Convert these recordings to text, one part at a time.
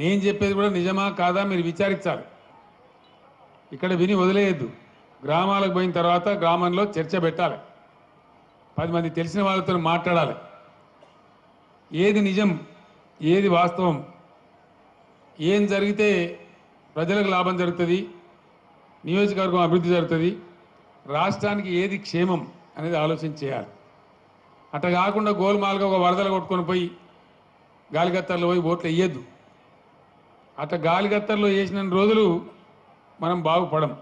నేను చెప్పేది కూడా నిజమా కాదా మీరు విచారించాలి. ఇక్కడ విని వదిలేయద్దు. గ్రామాలకు పోయిన తర్వాత గ్రామంలో చర్చ పెట్టాలి. పది మంది తెలిసిన వాళ్ళతో మాట్లాడాలి. ఏది నిజం ఏది వాస్తవం ఏం జరిగితే ప్రజలకు లాభం జరుగుతుంది నియోజకవర్గం అభివృద్ధి జరుగుతుంది రాష్ట్రానికి ఏది క్షేమం అనేది ఆలోచన చేయాలి. అట్లా కాకుండా గోల్మాల్గా ఒక వరదలు కొట్టుకొని పోయి గాలిగత్తర్లో పోయి ఓట్లు వేయద్దు. అట్లా గాలిగత్తర్లో వేసిన రోజులు మనం బాగుపడం.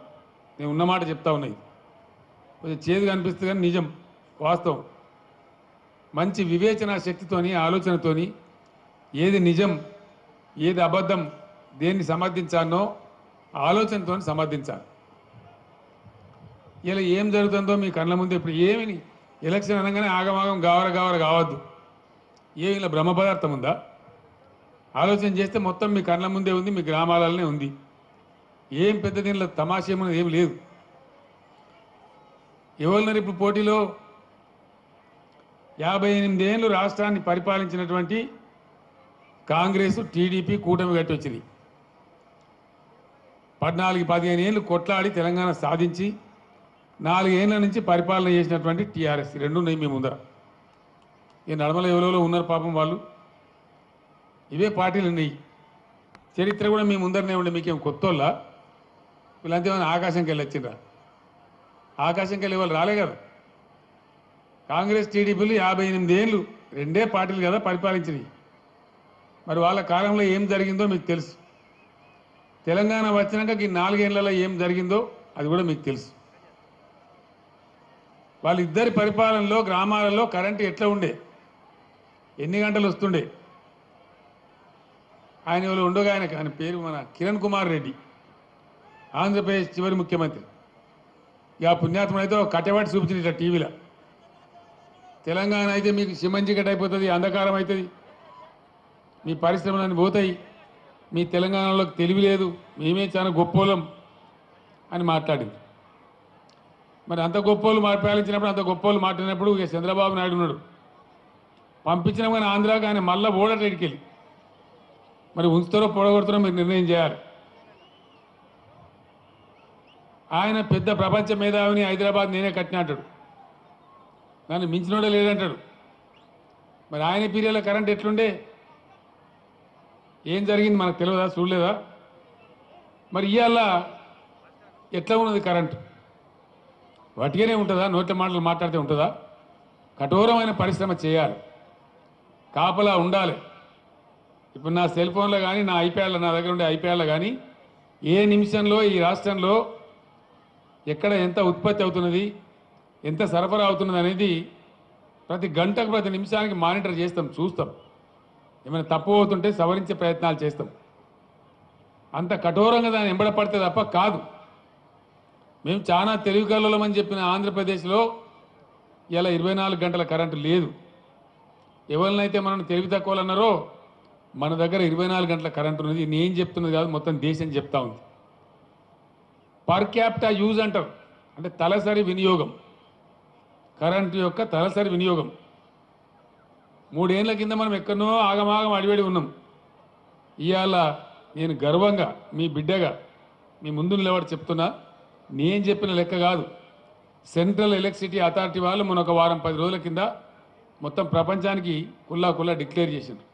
నేను ఉన్నమాట చెప్తా ఉన్నాయి కొంచెం చేదు కనిపిస్తుంది కానీ నిజం వాస్తవం. మంచి వివేచన శక్తితోని ఆలోచనతోని ఏది నిజం ఏది అబద్ధం దేన్ని సమర్థించానో ఆలోచనతో సమర్థించాలి. ఇలా ఏం జరుగుతుందో మీ కళ్ళ ముందు ఇప్పుడు ఏమిని ఎలక్షన్ అనగానే ఆగమాగం గావర గావర కావద్దు. ఏమి ఇలా బ్రహ్మ పదార్థం ఉందా? ఆలోచన చేస్తే మొత్తం మీ కళ్ళ ముందే ఉంది మీ గ్రామాలలోనే ఉంది. ఏం పెద్ద దీనిలో తమాషేమన్నది ఏం లేదు. ఎవరున్నారు ఇప్పుడు పోటీలో? యాభై ఎనిమిది ఏళ్ళు రాష్ట్రాన్ని పరిపాలించినటువంటి కాంగ్రెస్ టీడీపీ కూటమి కట్టి వచ్చింది. పద్నాలుగు పదిహేను ఏళ్ళు కొట్లాడి తెలంగాణ సాధించి నాలుగేళ్ళ నుంచి పరిపాలన చేసినటువంటి టీఆర్ఎస్. రెండు ఉన్నాయి మీ ముందర. ఈ నడమల ఎవరెవరో ఉన్నారు పాపం వాళ్ళు. ఇవే పార్టీలు ఉన్నాయి. చరిత్ర కూడా మీ ముందరనే ఉండే మీకేం కొత్తోళ్ళ? వీళ్ళంతేమైనా ఆకాశంకి వెళ్ళి వచ్చిండ్రా? ఆకాశంకి వెళ్ళి వాళ్ళు రాలే కదా? కాంగ్రెస్ టీడీపీలు యాభై ఎనిమిది ఏళ్ళు రెండే పార్టీలు కదా పరిపాలించినవి మరి వాళ్ళ కాలంలో ఏం జరిగిందో మీకు తెలుసు. తెలంగాణ వచ్చినాక ఈ నాలుగేళ్ళలో ఏం జరిగిందో అది కూడా మీకు తెలుసు. వాళ్ళిద్దరి పరిపాలనలో గ్రామాలలో కరెంటు ఎట్లా ఉండే? ఎన్ని గంటలు వస్తుండే? ఆయన ఎవరు ఉండగా ఆయన ఆయన పేరు మన కిరణ్ కుమార్ రెడ్డి. ఆంధ్రప్రదేశ్ చివరి ముఖ్యమంత్రి. ఇక ఆ అయితే ఒక చూపించింది ఇట్లా టీవీలో. తెలంగాణ అయితే మీకు సిమంజికట్ అయిపోతుంది అంధకారం అవుతుంది మీ పరిశ్రమలన్నీ పోతాయి. మీ తెలంగాణలో తెలివి లేదు మేమే చాలా గొప్పోళం అని మాట్లాడింది. మరి అంత గొప్పోళ్ళు మాట్లాడించినప్పుడు అంత గొప్పోళ్ళు మాట్లాడినప్పుడు చంద్రబాబు నాయుడు ఉన్నాడు. పంపించిన కానీ ఆంధ్రాకి ఆయన మళ్ళా ఓడట వెళ్ళి మరి ఉంచుతారో పొడగొడతారో మీరు నిర్ణయం చేయాలి. ఆయన పెద్ద ప్రపంచ మేధావిని హైదరాబాద్ నేనే కట్టినట్టాడు. నన్ను మించినోడే లేదంటాడు మరి ఆయన పీరియడ్లో కరెంట్ ఎట్లుండే? ఏం జరిగింది మనకు తెలియదా? చూడలేదా? మరి ఇవాళ ఎట్లా ఉన్నది కరెంట్? వట్టిగానే ఉంటుందా? నోట్ల మాటలు మాట్లాడితే ఉంటుందా? కఠోరమైన పరిశ్రమ చేయాలి. కాపలా ఉండాలి. ఇప్పుడు నా సెల్ ఫోన్లో కానీ నా ఐప్యాడ్లో నా దగ్గర ఉండే ఐప్యాడ్లో కానీ ఏ నిమిషంలో ఈ రాష్ట్రంలో ఎక్కడ ఎంత ఉత్పత్తి అవుతున్నది ఎంత సరఫరా అవుతున్నది అనేది ప్రతి గంటకు ప్రతి నిమిషానికి మానిటర్ చేస్తాం చూస్తాం. ఏమైనా తప్పు అవుతుంటే సవరించే ప్రయత్నాలు చేస్తాం. అంత కఠోరంగా దాన్ని ఎంబడపడితే తప్ప కాదు. మేము చాలా తెలివి కల్లోలమని చెప్పిన ఆంధ్రప్రదేశ్లో ఇలా ఇరవై నాలుగు గంటల కరెంటు లేదు. ఎవరినైతే మనం తెలివి తక్కువలు అన్నారో మన దగ్గర ఇరవై నాలుగు గంటల కరెంటు ఉన్నది. నేను చెప్తున్నది కాదు మొత్తం దేశం చెప్తా ఉంది. పర్ క్యాపిటా యూజ్ అంటారు. అంటే తలసరి వినియోగం. కరెంటు యొక్క తలసరి వినియోగం. మూడేళ్ళ కింద మనం ఎక్కడో ఆగమాగం అడివేడి ఉన్నాం. ఇవాళ నేను గర్వంగా మీ బిడ్డగా మీ ముందు నిలబడి చెప్తున్నా నేను చెప్పిన లెక్క కాదు. సెంట్రల్ ఎలక్ట్రిసిటీ అథారిటీ వాళ్ళు మొన్న ఒక వారం పది రోజుల కింద మొత్తం ప్రపంచానికి కుల్లా కుల్లా డిక్లేర్ చేసిండ్రు.